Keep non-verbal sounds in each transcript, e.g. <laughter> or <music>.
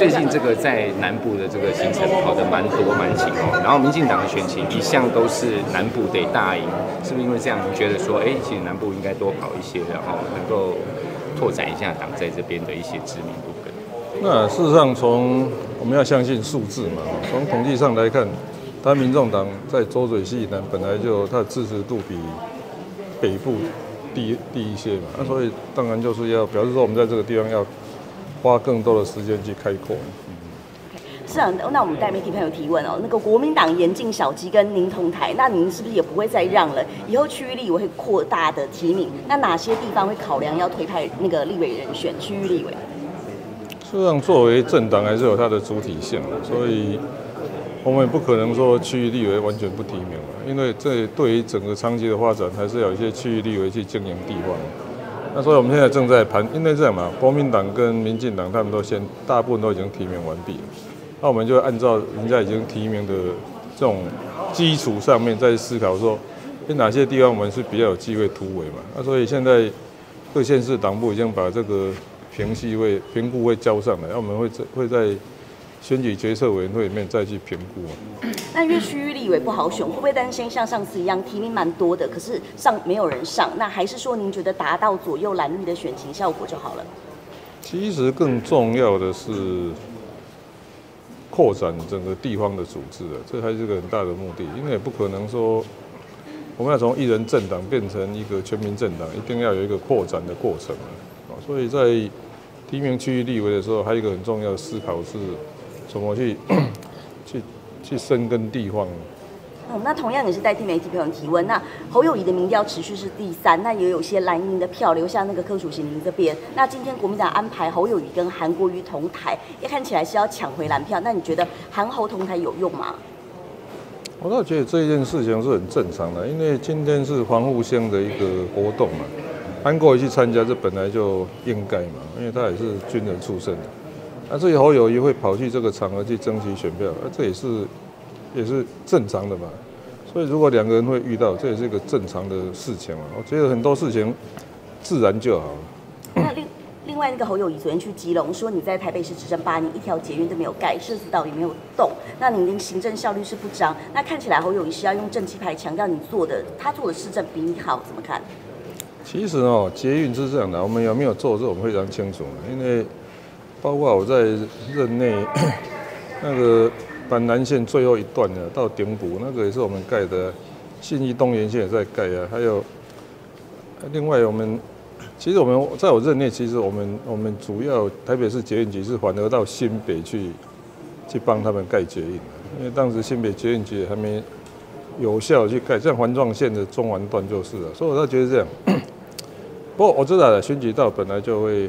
最近这个在南部的这个行程跑得蛮多蛮勤哦，然后民进党的选情一向都是南部得大赢，是不是因为这样，您觉得说，哎，其实南部应该多跑一些，然后能够拓展一下党在这边的一些知名度跟？那事实上，从我们要相信数字嘛，从统计上来看，他民众党在周水西南本来就它的支持度比北部低低一些嘛，那所以当然就是要表示说，我们在这个地方要花更多的时间去开阔。是啊，那我们带媒体朋友提问哦，那个国民党严禁小鸡跟您同台，那您是不是也不会再让了？以后区域立委会扩大的提名，那哪些地方会考量要推派那个立委人选？区域立委？实际上，作为政党还是有它的主体性的，所以我们也不可能说区域立委完全不提名了，因为这对于整个长期的发展，还是有一些区域立委去经营地方。那所以我们现在正在盘，因为这样嘛，国民党跟民进党他们都先大部分都已经提名完毕了，那我们就按照人家已经提名的这种基础上面，再思考说，在哪些地方我们是比较有机会突围嘛。那所以现在各县市党部已经把这个。评析会评估会交上来，那我们会在会在选举决策委员会里面再去评估啊。那因为区域立委不好选，会不会担心像上次一样提名蛮多的，可是上没有人上？那还是说您觉得达到左右蓝绿的选情效果就好了？其实更重要的是扩展整个地方的组织啊，这还是个很大的目的，因为也不可能说我们要从一人政党变成一个全民政党，一定要有一个扩展的过程啊，所以在提名区域立委的时候，还有一个很重要的思考是，怎么去 <clears throat> 去去深耕地方。那同样也是代替媒体朋友提问。那侯友谊的民调持续是第三，那也有些蓝营的票流向那个柯主席您这边。那今天国民党安排侯友谊跟韩国瑜同台，也看起来是要抢回蓝票。那你觉得韩侯同台有用吗？我倒觉得这件事情是很正常的，因为今天是防护乡的一个活动嘛。韩国瑜去参加，这本来就应该嘛，因为他也是军人出身。那至于侯友谊会跑去这个场合去争取选票，那这也是也是正常的嘛。所以如果两个人会遇到，这也是一个正常的事情嘛。我觉得很多事情自然就好了。那另另外那个侯友谊昨天去基隆，说你在台北市执政八年，一条捷运都没有盖，设施到也没有动，那你的行政效率是不彰。那看起来侯友谊是要用政绩牌强调你做的，他做的市政比你好，怎么看？其实哦，捷运是这样的，我们有没有做这我们非常清楚。因为包括我在任内，<coughs> 那个板南线最后一段的到顶埔，那个也是我们盖的。信义东延线也在盖啊，还有另外我们，其实我们在我任内，其实我们我们主要台北市捷运局是反而到新北去去帮他们盖捷运，因为当时新北捷运局还没有效去盖，像环状线的中环段就是了，所以我倒觉得这样。不过我知道了，选举到本来就会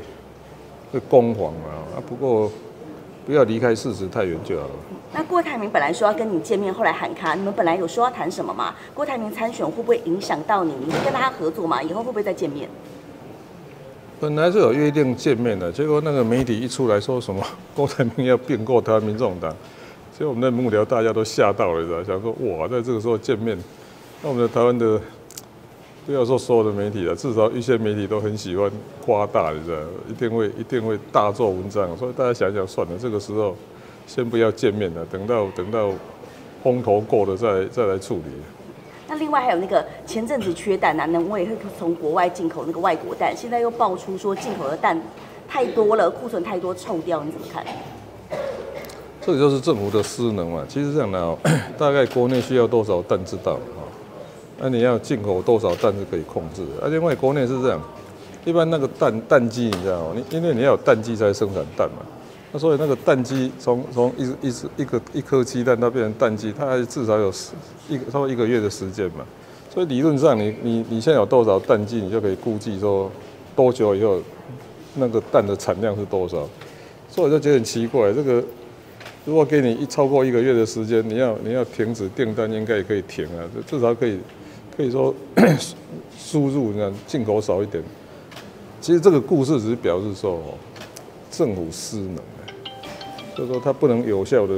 会攻防嘛，啊，不过不要离开事实太远就好了。那郭台铭本来说要跟你见面，后来喊卡，你们本来有说要谈什么吗？郭台铭参选会不会影响到你？你会跟他合作吗？以后会不会再见面？本来是有约定见面的，结果那个媒体一出来说什么 <laughs> 郭台铭要并购台湾民众党，所以我们的幕僚大家都吓到了，知道？想说哇，在这个时候见面，那我们的台湾的。不要说所有的媒体了，至少一些媒体都很喜欢夸大，你知道一定会一定会大做文章，所以大家想想算了，这个时候先不要见面了，等到等到风头过了再再来处理。那另外还有那个前阵子缺蛋啊，能为会从国外进口那个外国蛋，现在又爆出说进口的蛋太多了，库存太多臭掉，你怎么看？这个就是政府的失能嘛。其实这样的，大概国内需要多少蛋知道。那你要进口多少蛋是可以控制的，而且因为国内是这样，一般那个蛋蛋鸡你知道吗？你因为你要有蛋鸡才生产蛋嘛，那所以那个蛋鸡从从一一只一个一颗鸡蛋到变成蛋鸡，它还至少有十一个差不多一个月的时间嘛，所以理论上你你你现在有多少蛋鸡，你就可以估计说多久以后那个蛋的产量是多少，所以我就觉得很奇怪，这个如果给你一超过一个月的时间，你要你要停止订单，应该也可以停啊，至少可以。可以说 <coughs> 输入呢进口少一点，其实这个故事只是表示说政府失能，所以说它不能有效的，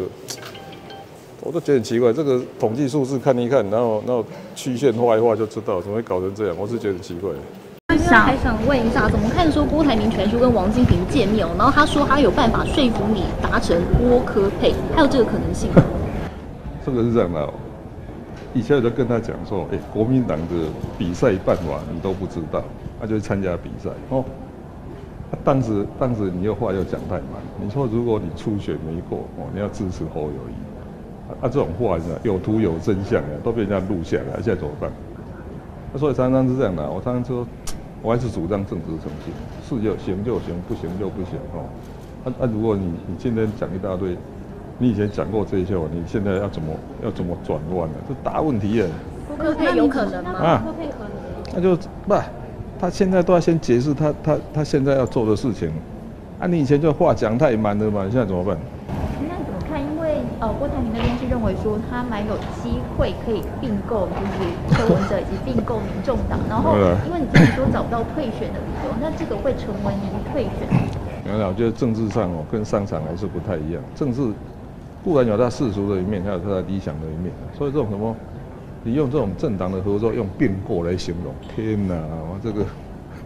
<tsk> 我都觉得很奇怪。这个统计数字看一看，然后然后曲线画一画就知道，怎么会搞成这样？我是觉得很奇怪。想。还想问一下，怎么看说郭台铭传出跟王金平见面哦，然后他说他有办法说服你达成郭科配，还有这个可能性吗？<laughs> 这个是这样的哦，以前我就跟他讲说，哎，国民党的比赛办法你都不知道，他就参加比赛哦。当时当时你又话又讲太满，你说如果你初选没过哦，你要支持侯友谊，啊这种话是有图有真相啊，都被人家录下来，现在怎么办？所以常常是这样的，我常常说，我还是主张政治诚信，是就行就行，不行就不行哦。啊啊，如果你你今天讲一大堆。你以前讲过这些话，你现在要怎么要怎么转弯呢？这大问题耶！不可配有可能吗？啊，不配合那就不，他现在都要先解释他他他现在要做的事情。啊，你以前就话讲太满了嘛，现在怎么办？那怎么看？因为呃，郭台铭那边是认为说他蛮有机会可以并购，就是柯文哲以及并购民众党。然后，<laughs> 因为你自己说找不到退选的理由，那这个会成为你退选？原来，我觉得政治上哦，跟商场还是不太一样。政治。固然有他世俗的一面，还有他的理想的一面，所以这种什么，你用这种政党的合作用并购来形容，天哪，我这个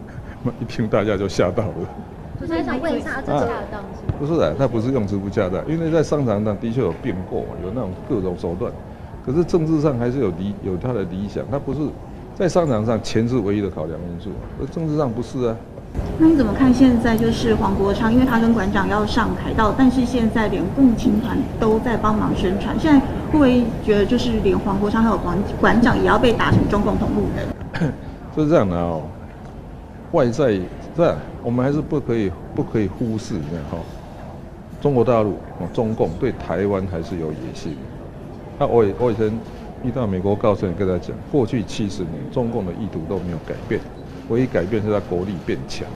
<laughs> 一听大家就吓到了。不是想问一下，这恰当是不是的，他不是用词不恰当，因为在商场上的确有并购嘛，有那种各种手段，可是政治上还是有理有他的理想，他不是在商场上钱是唯一的考量因素，而政治上不是啊。那你怎么看现在就是黄国昌，因为他跟馆长要上台道，但是现在连共青团都在帮忙宣传，现在会不会觉得就是连黄国昌还有馆馆长也要被打成中共同路人？<coughs> 就是这样的哦，外在这样，我们还是不可以不可以忽视这样哈。中国大陆哦，中共对台湾还是有野心。那我我以前遇到美国高层跟他讲，过去七十年中共的意图都没有改变。唯一改变是他国力变强，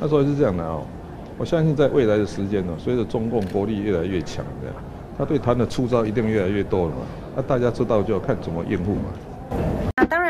那所以是这样的哦。我相信在未来的时间呢，随着中共国力越来越强，这样，他对他的出招一定越来越多了嘛。那大家知道就要看怎么应付嘛。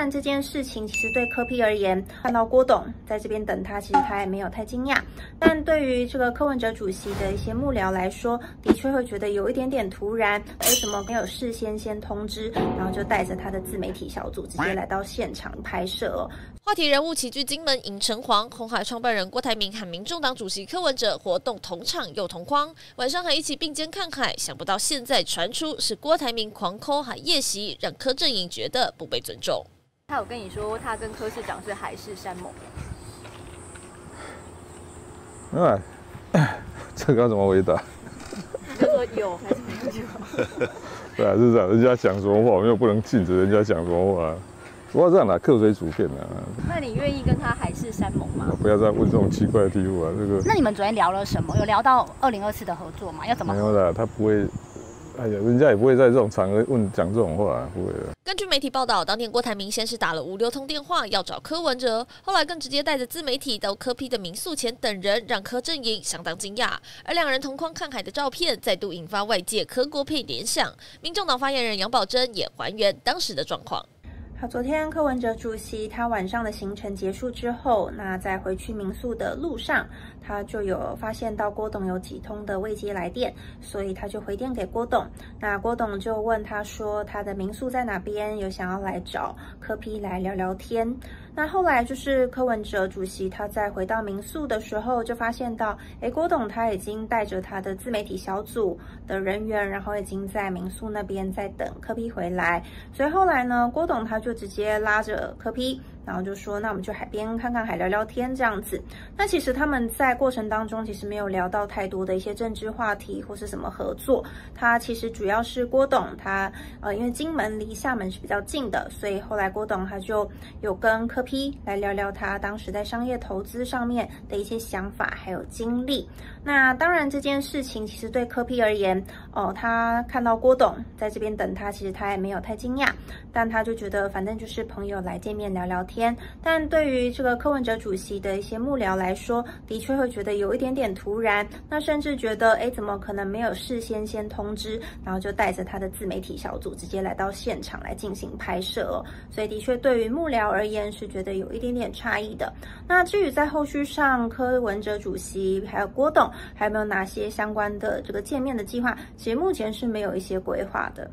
那当然，这件事情其实对柯批而言，看到郭董在这边等他，其实他也没有太惊讶。但对于这个柯文哲主席的一些幕僚来说，的确会觉得有一点点突然。为什么没有事先先通知，然后就带着他的自媒体小组直接来到现场拍摄哦？话题人物齐聚金门影城隍，红海创办人郭台铭和民众党主席柯文哲活动同场又同框，晚上还一起并肩看海。想不到现在传出是郭台铭狂抠海夜袭，让柯阵营觉得不被尊重。他有跟你说，他跟柯市长是海誓山盟。哎，<coughs> 这个要怎么回答？就说有还是没有？<laughs> 对啊，是这样，人家讲什么话，我们又不能禁止人家讲什么话。不要这样啦，客随主便啊。那你愿意跟他海誓山盟吗？不要再问这种奇怪的题目啊，这个。那你们昨天聊了什么？有聊到二零二四的合作吗？要怎么？没有的，他不会。哎呀，人家也不会在这种场合问讲这种话，不会的。根据媒体报道，当天郭台铭先是打了五六通电话要找柯文哲，后来更直接带着自媒体到柯批的民宿前等人，让柯阵营相当惊讶。而两人同框看海的照片，再度引发外界柯国配联想。民众党发言人杨宝珍也还原当时的状况。好，昨天柯文哲主席他晚上的行程结束之后，那在回去民宿的路上，他就有发现到郭董有几通的未接来电，所以他就回电给郭董。那郭董就问他说，他的民宿在哪边？有想要来找柯批来聊聊天。那后来就是柯文哲主席他在回到民宿的时候，就发现到，哎，郭董他已经带着他的自媒体小组的人员，然后已经在民宿那边在等柯批回来。所以后来呢，郭董他就直接拉着柯批。然后就说，那我们去海边看看海，聊聊天这样子。那其实他们在过程当中，其实没有聊到太多的一些政治话题或是什么合作。他其实主要是郭董，他呃，因为金门离厦门是比较近的，所以后来郭董他就有跟柯批来聊聊他当时在商业投资上面的一些想法还有经历。那当然这件事情其实对柯批而言，哦，他看到郭董在这边等他，其实他也没有太惊讶，但他就觉得反正就是朋友来见面聊聊天。天，但对于这个柯文哲主席的一些幕僚来说，的确会觉得有一点点突然，那甚至觉得，哎，怎么可能没有事先先通知，然后就带着他的自媒体小组直接来到现场来进行拍摄哦，所以的确对于幕僚而言是觉得有一点点差异的。那至于在后续上，柯文哲主席还有郭董，还有没有哪些相关的这个见面的计划？其实目前是没有一些规划的。